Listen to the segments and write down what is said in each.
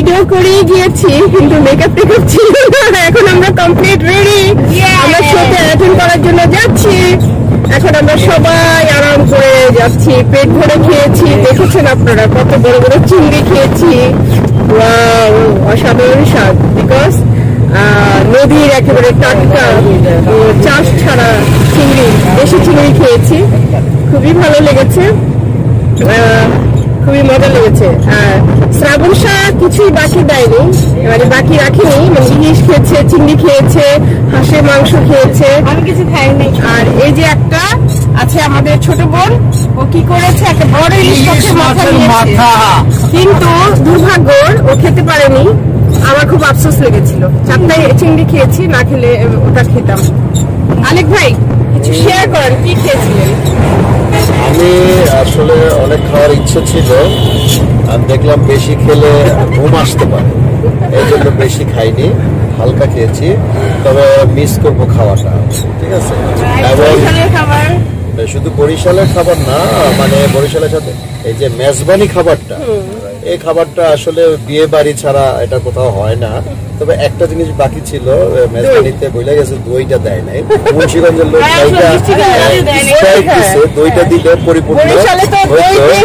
Video করেই গিয়েছি কিন্তু মেকআপ টেকআপ ছিল না। এখন আমরা কমপ্লিট রেডি আমরা শোতে অ্যাটেন্ড করার জন্য যাচ্ছি। এখন আমরা সবাই আরাম করে যাচ্ছি। পেট ভরে খেয়েছি। দেখেছেন আপনারা কত বড় বড় চিংড়ি খেয়েছি? অসাধারণ স্বাদ। বিকজ নদীর একেবারে টাটকা চাষ ছাড়া চিংড়ি দেশি চিংড়ি খেয়েছি। খুবই ভালো লেগেছে। খুবই মজা লেগেছে। আর শ্রাবণ শাহ কিছুই বাকি দেয়নি মানে বাকি রাখেনি মানে ইলিশ খেয়েছে চিংড়ি খেয়েছে হাঁসের মাংস খেয়েছে। আমি কিছু খাইনি। আর এই যে একটা আছে আমাদের ছোট বোন ও কি করেছে? একটা বড় ইলিশ মাছের মাথা নিয়েছে। কিন্তু দুর্ভাগ্য ও খেতে পারেনি। আমার খুব আফসোস লেগেছিল। চারটায় চিংড়ি খেয়েছি না খেলে ওটা খেতাম। আলেক ভাই কিছু শেয়ার করেন কি খেয়েছিলেন? আসলে অনেক খাওয়ার ইচ্ছে ছিল আর দেখলাম বেশি খেলে ঘুম আসতে পারে। এই জন্য বেশি খাইনি হালকা খেয়েছি তবে মিস করব খাওয়াটা। ঠিক আছে? এবং শুধু বরিশালের খাবার না মানে বরিশালের সাথে এই যে মেজবানি খাবারটা এই খাবারটা আসলে বিয়ে বাড়ি ছাড়া এটা কোথাও হয় না। তবে একটা জিনিস বাকি ছিল মেজবানিতে বইলে গেছে দইটা দেয় নাই। মুন্সিগঞ্জের লোক হ্যাঁ। Sprite দিছে, দইটা দিলে পরিপূর্ণ।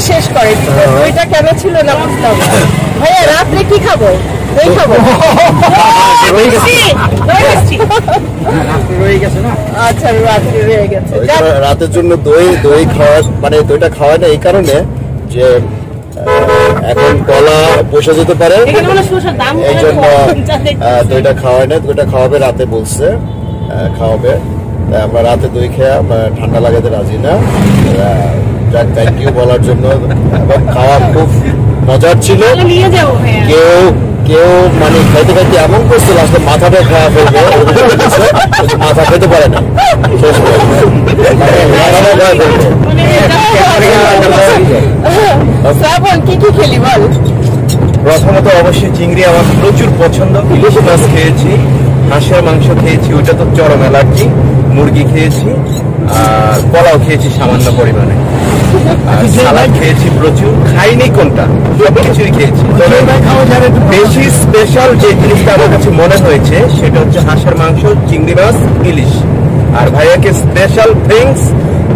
শেষ করে হ্যাঁ। দইটা কেন ছিল না ভাইয়া রাত্রে কি খাব? দই। আচ্ছা রাত্রে জন্য দই দই খাওয়া মানে দইটা খাওয়ায় না এই কারণে যে এখন গলা বসে যেতে পারে। এই জন্য দইটা খাওয়ায় না দইটা খাওয়াবে রাতে বলছে খাওয়াবে। আমরা রাতে দই খেয়ে আমরা ঠান্ডা লাগাতে রাজি না। যাক থ্যাংক ইউ বলার জন্য। এবং খাওয়া খুব মজার ছিল। কেউ কেউ মানে খাইতে খাইতে এমন করছে লাস্টে মাথাটা খাওয়া ফেলবে মাথা খেতে পারে না। শেষ করে। মানে মাথাটা খাওয়া ফেলবে। কি কি খেলি বল? প্রথমত অবশ্যই চিংড়ি আমার প্রচুর পছন্দ। ইলিশ মাছ খেয়েছি হাঁসের মাংস খেয়েছি ওটা তো চরম অ্যালার্জি। মুরগি খেয়েছি আর পোলাও খেয়েছি সামান্য পরিমাণে। সালাদ খেয়েছি প্রচুর। খাইনি কোনটা? সবকিছুই খেয়েছি। তবে বেশি স্পেশাল যে জিনিসটা আমার কাছে মনে হয়েছে সেটা হচ্ছে হাঁসের মাংস চিংড়ি মাছ ইলিশ। আর ভাইয়াকে স্পেশাল থিংস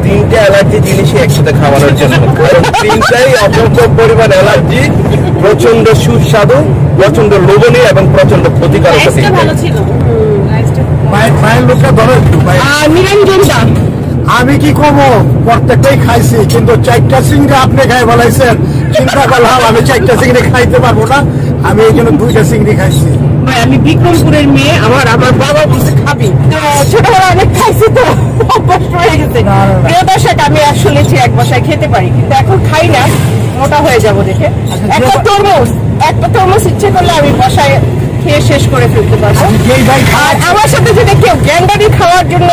তিনটে অ্যালার্জি জিনিসই একসাথে খাওয়ানোর জন্য। কারণ তিনটাই পরিমাণ অ্যালার্জি প্রচণ্ড সুস্বাদু প্রচণ্ড লোভনীয় এবং প্রচণ্ড ক্ষতিকারক মায়ের লোকটা ধরো আমি কি করব? প্রত্যেকটাই খাইছি কিন্তু চারটা চিংড়ি আপনি খাই বলাইছেন চিন্তা করলাম আমি চারটা সিংড়ি খাইতে পারব না। আমি এই জন্য দুইটা সিংড়ি খাইছি। ভাই আমি বিক্রমপুরের মেয়ে আমার আমার বাবা বলছে খাবি। তো ছোটবেলা অনেক খাইছি তো। গেছে। প্রিয় দর্শক আমি শুনেছি এক বসায় খেতে পারি কিন্তু এখন খাই না মোটা হয়ে যাব দেখে। একটা তরমুজ একটা তরমুজ ইচ্ছে করলে আমি বসায় খেয়ে শেষ করে ফেলতে পারব। আর আমার সাথে যদি কেউ গ্যান্ডারি খাওয়ার জন্য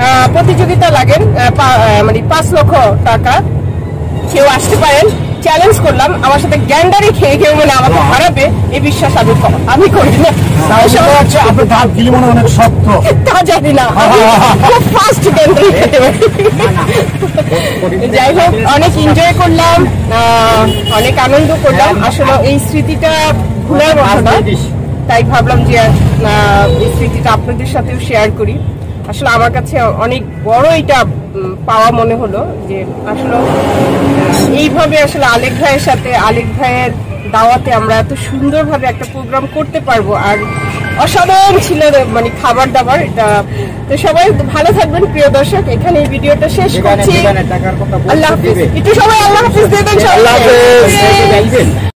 আহ, প্রতিযোগিতা লাগেন মানে পাঁচ লক্ষ টাকা কেউ আসতে পারেন। চ্যালেঞ্জ করলাম আমার সাথে গ্যান্ডারি খেয়ে কেউ মানে আমাকে হারাবে এই বিশ্বাস আমি আমি করি না। আপনার দাঁত গিলি মনে অনেক শক্ত। তা জানি না। খুব ফাস্ট গ্যান্ডারি খেতে পারি। যাই হোক অনেক এনজয় করলাম আহ, অনেক আনন্দ করলাম। আসলে এই স্মৃতিটা ভুলার মতো না তাই ভাবলাম যে এই স্মৃতিটা আপনাদের সাথেও শেয়ার করি। আসলে আমার কাছে অনেক বড় এটা পাওয়া মনে হলো যে আসলে এইভাবে আসলে আলেক ভাইয়ের সাথে আলেক ভাইয়ের দাওয়াতে আমরা এত সুন্দরভাবে একটা প্রোগ্রাম করতে পারব। আর অসাধারণ ছিল মানে খাবার দাবার এটা তো সবাই ভালো থাকবেন প্রিয় দর্শক। এখানে এই ভিডিওটা শেষ করছি। আল্লাহ হাফিজ। একটু সবাই আল্লাহ হাফিজ দিয়ে দেন আল্লাহ হাফেজ। Yes.